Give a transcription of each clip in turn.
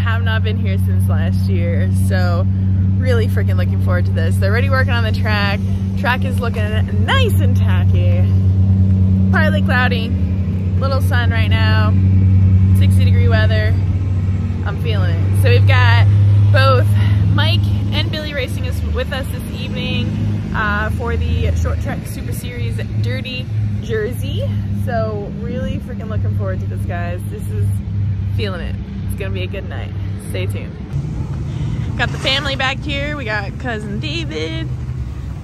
Have not been here since last year, so really freaking looking forward to this. They're already working on the track. Track is looking nice and tacky. Partly cloudy, little sun right now, 60 degree weather. I'm feeling it. So we've got both Mike and Billy racing us with us this evening uh, for the Short Track Super Series Dirty Jersey. So really freaking looking forward to this, guys. This is feeling it. It's gonna be a good night. Stay tuned. Got the family back here. We got cousin David,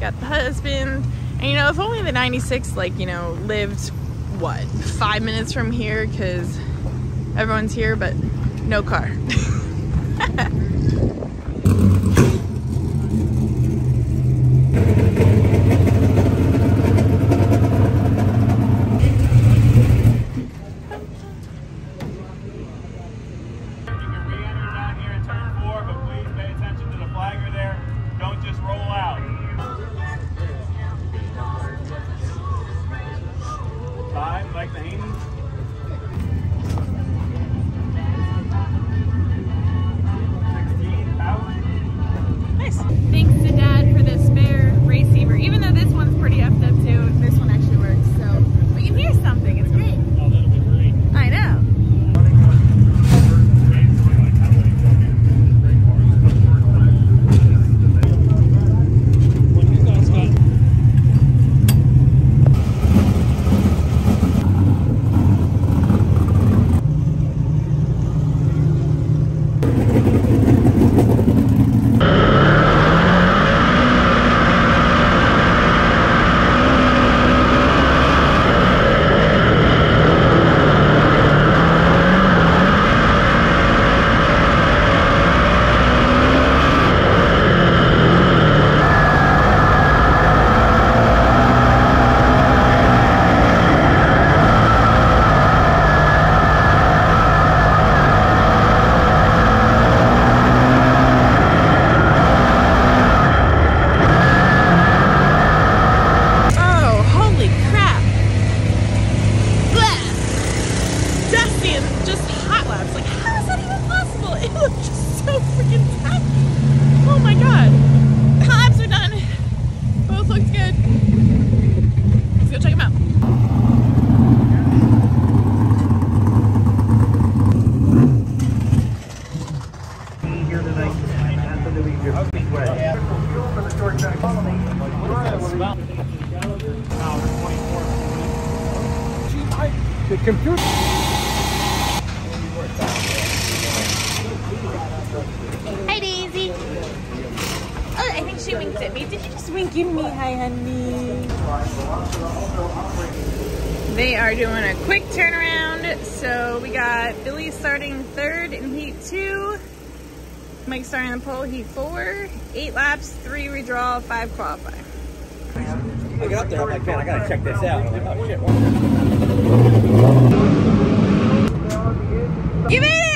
got the husband. And you know, if only the 96 like, you know, lived what, five minutes from here because everyone's here, but no car. four. Eight laps, three redraw, five qualify. I got up there, I'm like, man, I gotta check this out. Like, oh shit. Made it!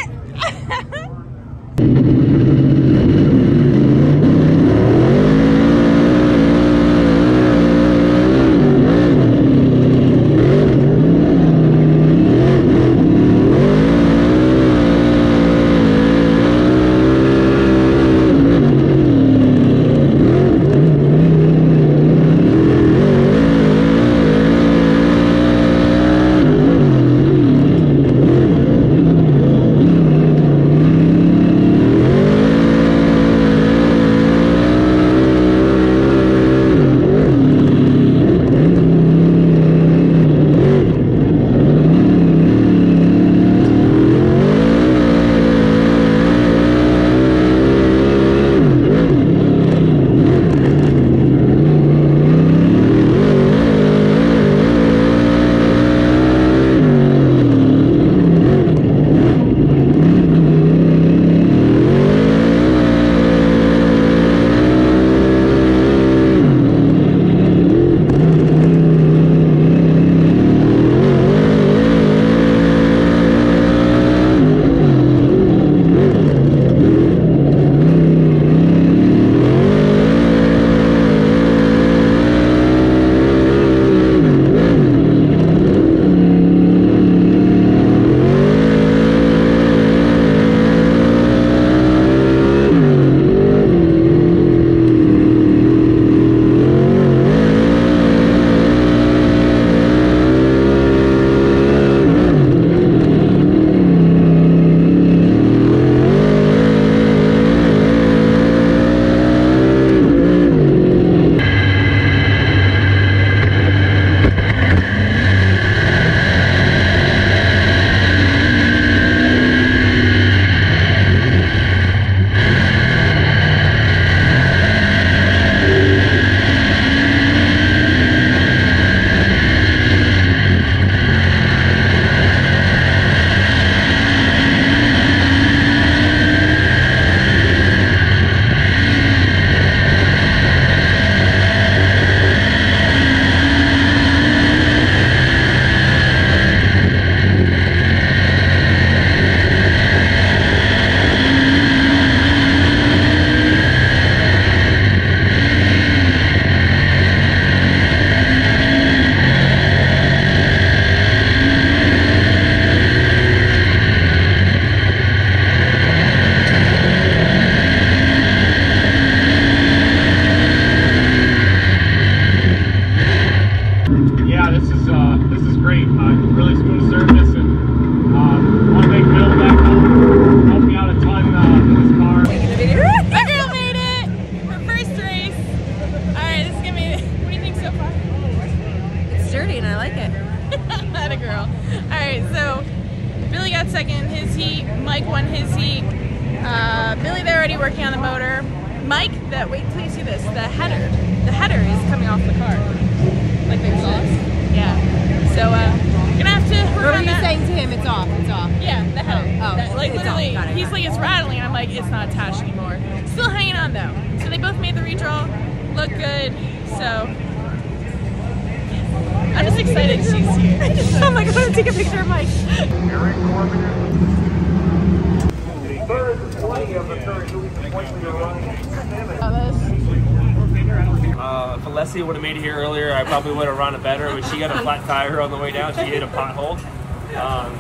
If Alessia would have made it here earlier, I probably would have run it better. But she got a flat tire on the way down. She hit a pothole. Um,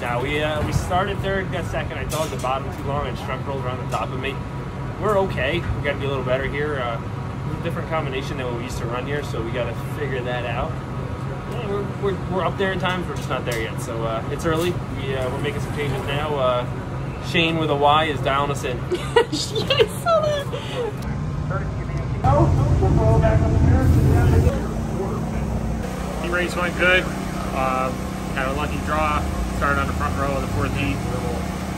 now we uh, we started third, got second. I dogged the bottom too long and struck rolled around the top of me. We're okay. We got to be a little better here. Uh, it's a different combination than what we used to run here, so we got to figure that out. Yeah, we're, we're, we're up there in times. We're just not there yet. So uh, it's early. We, uh, we're making some changes now. Uh, Shane with a Y is dialing us in. I Heat race went good. Um, had a lucky draw. Started on the front row of the fourth heat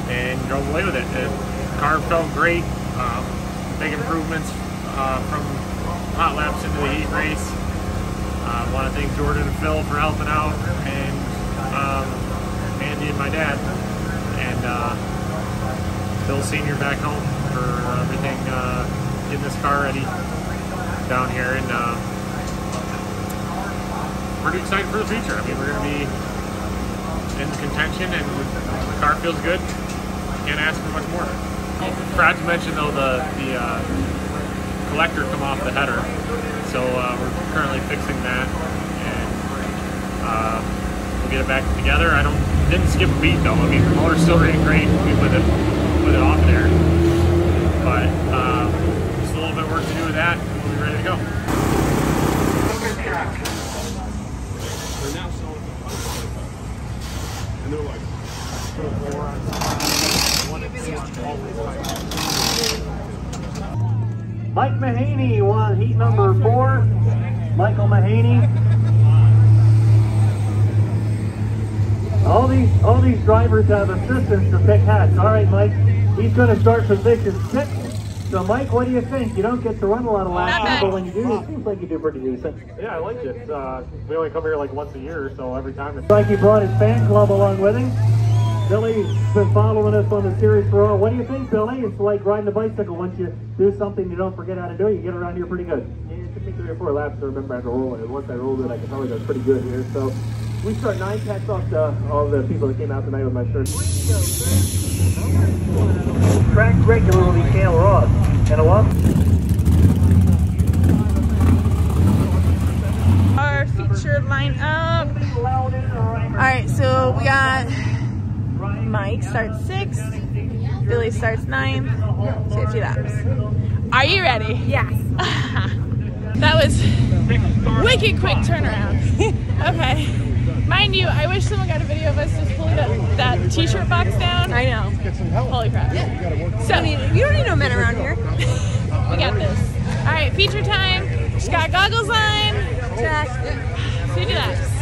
and drove away with it. The car felt great. Um, big improvements uh, from hot laps into the heat race. I uh, want to thank Jordan and Phil for helping out, and um, Andy and my dad, and uh, Phil Senior back home for everything, uh, getting this car ready down here, and. Uh, pretty excited for the future. I mean, we're going to be in contention, and the car feels good. Can't ask for much more. Forgot to mention though the the uh, collector come off the header, so uh, we're currently fixing that, and uh, we'll get it back together. I don't didn't skip a beat though. I mean, the motor's still running great with it with it off there, but uh, just a little bit of work to do with that. And We'll be ready to go. Mike Mahaney won heat number four. Michael Mahaney. All these all these drivers have assistants to pick hats. All right, Mike. He's going to start position six. So, Mike, what do you think? You don't get to run a lot of laps, bad. but when you do, it seems like you do pretty decent. Yeah, I liked it. Uh, we only come here like once a year, so every time it's Like he brought his fan club along with him. Billy's been following us on the series for all. What do you think, Billy? It's like riding a bicycle. Once you do something you don't forget how to do it, you get around here pretty good. Yeah, it took me three or four laps to remember how to roll it. And once I rolled it, I could tell it was pretty good here. So we start nine hats off to all the people that came out tonight with my shirt. Track regularly Cale Ross. And a walk. Our feature lineup. All right, so we got Mike starts sixth, Billy starts ninth, 50 laps. Are you ready? Yes. that was wicked quick turnaround. okay. Mind you, I wish someone got a video of us just pulling that, that t-shirt box down. I know. Holy crap. Yeah. So, You don't need no men around here. we got this. All right, feature time. Just got goggles on. Check. 50 laps. The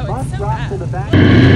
Oh, it's so bad.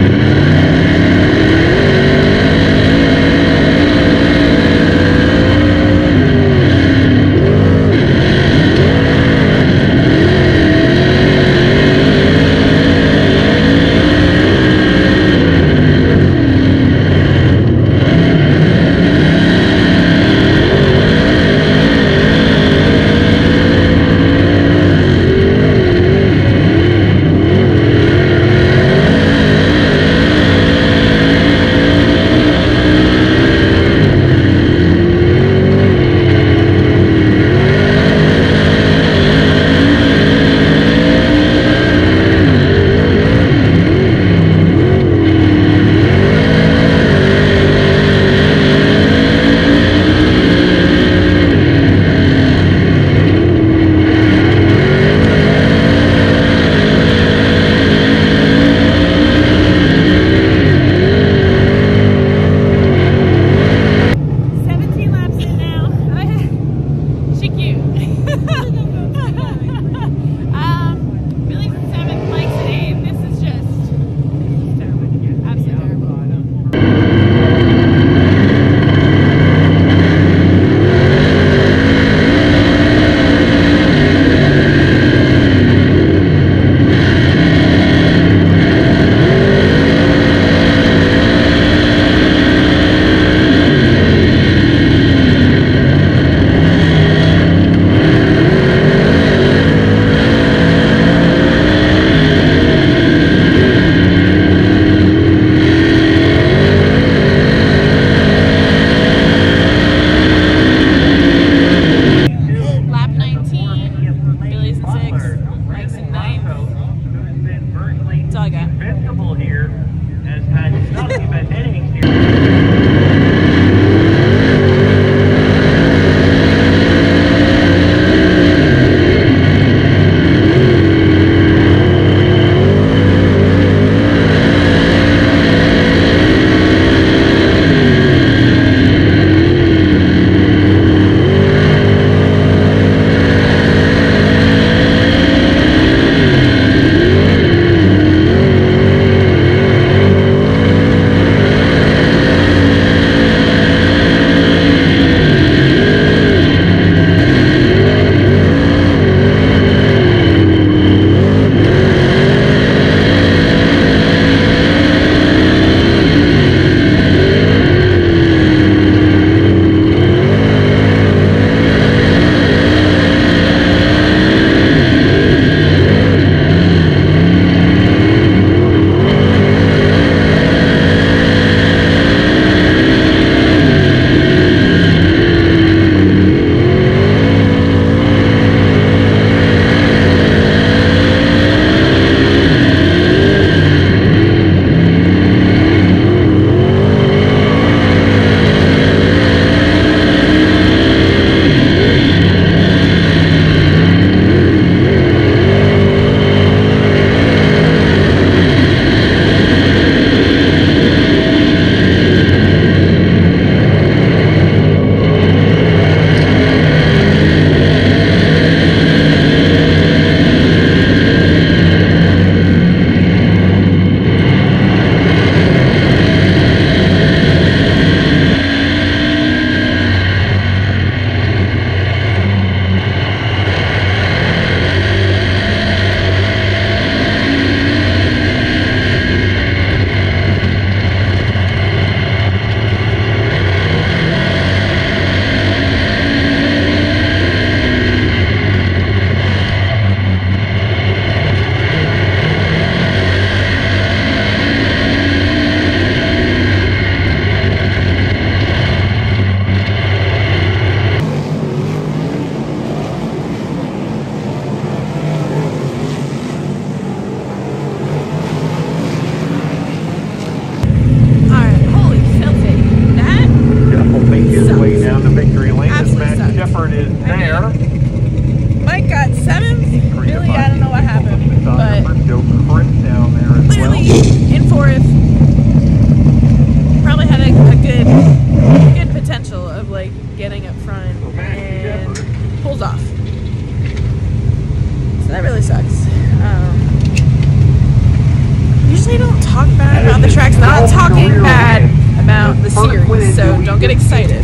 Get excited.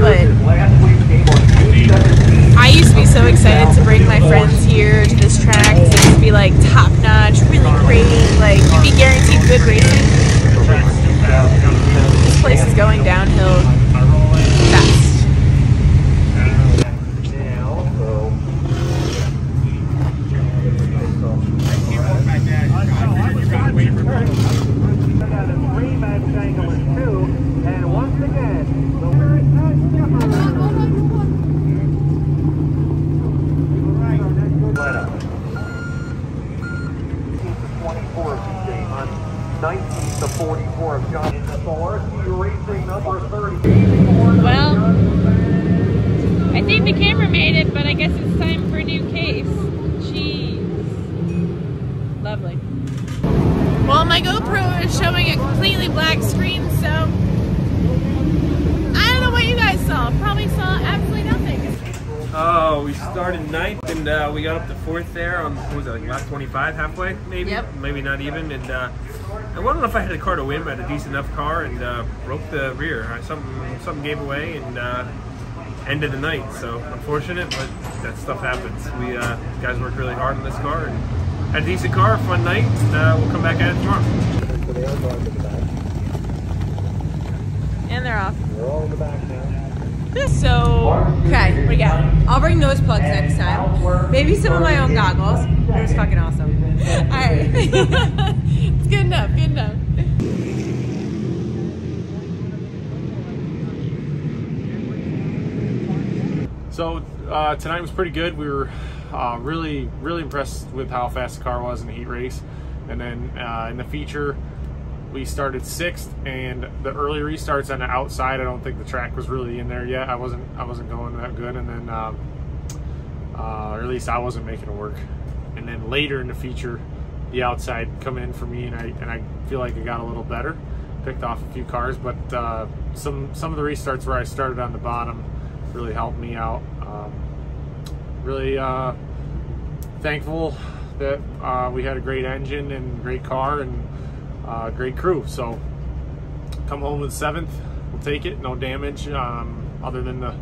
But I used to be so excited to bring my friends here to this track to just be like top notch, really great, like you'd be guaranteed good racing. This place is going downhill fast. And once again, the winner is Twenty-four of TJ Hunt, nineteen to forty-four of John. Solarsky Racing number thirty. Well, I think the camera made it, but I guess it's time for a new case. Jeez. Lovely. Well, my GoPro is showing a completely black screen, so I don't know what you guys saw. Probably saw absolutely nothing. Oh, we started ninth and uh, we got up to fourth there on what was it like lap 25 halfway maybe Yep. maybe not even and uh, I don't know if I had a car to win but I had a decent enough car and uh, broke the rear I, something something gave away and uh, ended the night so unfortunate but that stuff happens we uh, guys worked really hard on this car and had a decent car fun night and uh, we'll come back at it tomorrow And they're off. We're all in the back now. So, Okay. you got? I'll bring nose plugs next time. Maybe some of my own goggles. It was fucking awesome. Alright. it's good enough, good enough. So uh, tonight was pretty good. We were uh, really, really impressed with how fast the car was in the heat race. And then uh, in the feature, we started sixth, and the early restarts on the outside. I don't think the track was really in there yet. I wasn't, I wasn't going that good, and then, um, uh, or at least I wasn't making it work. And then later in the feature, the outside come in for me, and I and I feel like it got a little better. Picked off a few cars, but uh, some some of the restarts where I started on the bottom really helped me out. Um, really uh, thankful that uh, we had a great engine and great car and uh, great crew. So come home with seventh, we'll take it. No damage um, other than the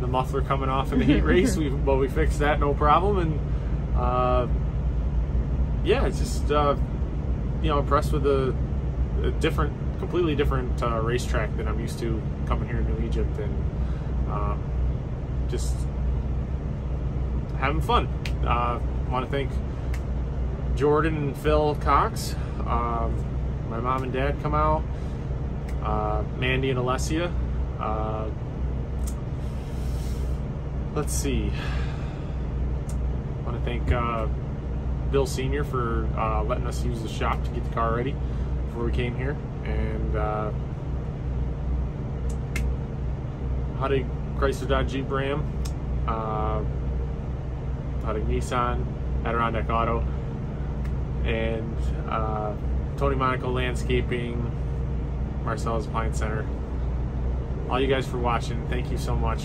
the muffler coming off in the heat race. We but we fixed that, no problem. And uh, yeah, it's just uh, you know impressed with the, the different, completely different uh, racetrack than I'm used to coming here in New Egypt and um, just having fun. Uh, Want to thank Jordan and Phil Cox. Um, my mom and dad come out. Uh, Mandee and Alessia. Uh, let's see. I Want to thank uh, Bill Senior for uh, letting us use the shop to get the car ready before we came here, and uh, Huddig Chrysler Dodge Jeep Ram, uh, Huddig Nissan, Adirondack Auto, and uh, Tony Monaco Landscaping, Marcellus Pine Center. All you guys for watching. Thank you so much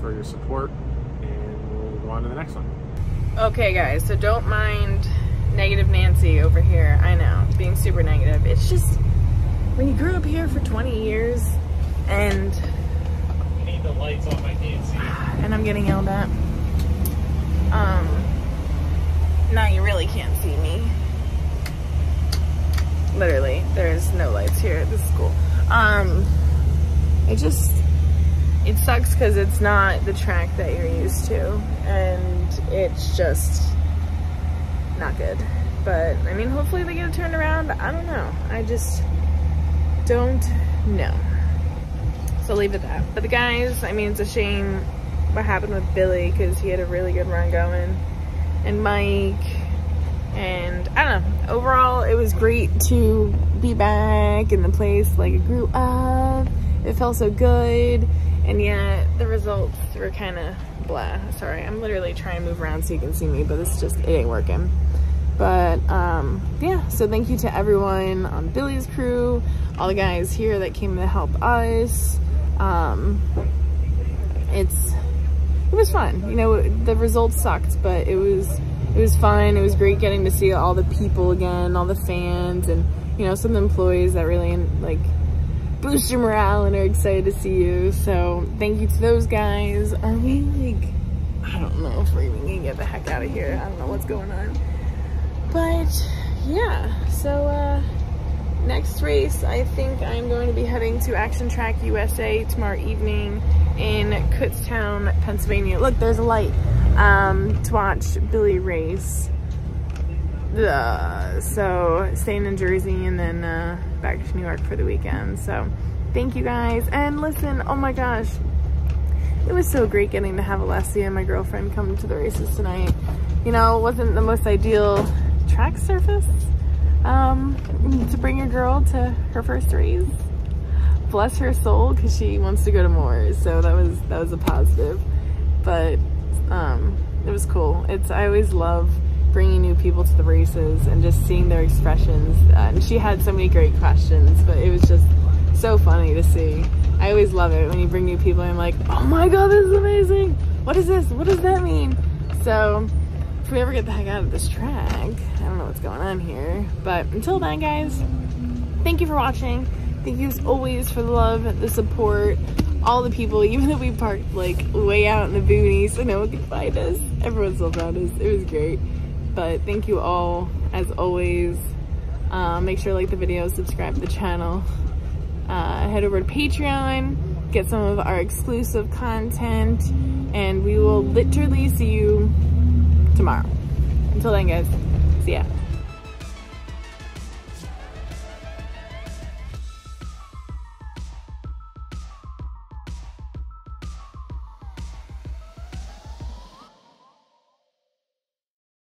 for your support, and we'll go on to the next one. Okay, guys, so don't mind negative Nancy over here. I know, being super negative. It's just when you grew up here for 20 years and I need the lights off. I can't see. and I'm getting yelled at. Um, now you really can't see me. Literally, there's no lights here. This is cool. Um, it just, it sucks because it's not the track that you're used to, and it's just not good. But I mean, hopefully they get it turned around. I don't know. I just don't know. So leave it at that. But the guys, I mean, it's a shame what happened with Billy because he had a really good run going, and Mike, and I don't know. Overall, it was great to be back in the place like it grew up. It felt so good, and yet the results were kind of blah. Sorry, I'm literally trying to move around so you can see me, but it's just it ain't working. But um, yeah, so thank you to everyone on Billy's crew, all the guys here that came to help us. Um, it's it was fun. You know, the results sucked, but it was it was fun. It was great getting to see all the people again, all the fans, and you know, some of the employees that really like boost your morale and are excited to see you. So thank you to those guys. Are we like, I don't know if we're even gonna get the heck out of here. I don't know what's going on. But yeah, so uh, next race, I think I'm going to be heading to Action Track USA tomorrow evening in Kutztown, Pennsylvania. Look, there's a light um, to watch Billy race. Uh, so staying in Jersey and then uh, back to New York for the weekend. So thank you guys. And listen, oh my gosh, it was so great getting to have Alessia, and my girlfriend, come to the races tonight. You know, wasn't the most ideal track surface um, to bring your girl to her first race. Bless her soul, because she wants to go to more. So that was that was a positive. But um, it was cool. It's I always love bringing new people to the races and just seeing their expressions. Uh, and she had so many great questions, but it was just so funny to see. I always love it when you bring new people I'm like, oh my god, this is amazing. What is this? What does that mean? So if we ever get the heck out of this track, I don't know what's going on here. But until then, guys, thank you for watching. Thank you as always for the love, the support, all the people, even though we parked like way out in the boonies so no one could find us. Everyone still found us. It was great. But thank you all, as always. Uh, make sure to like the video, subscribe to the channel. Uh, head over to Patreon, get some of our exclusive content, and we will literally see you tomorrow. Until then, guys, see ya.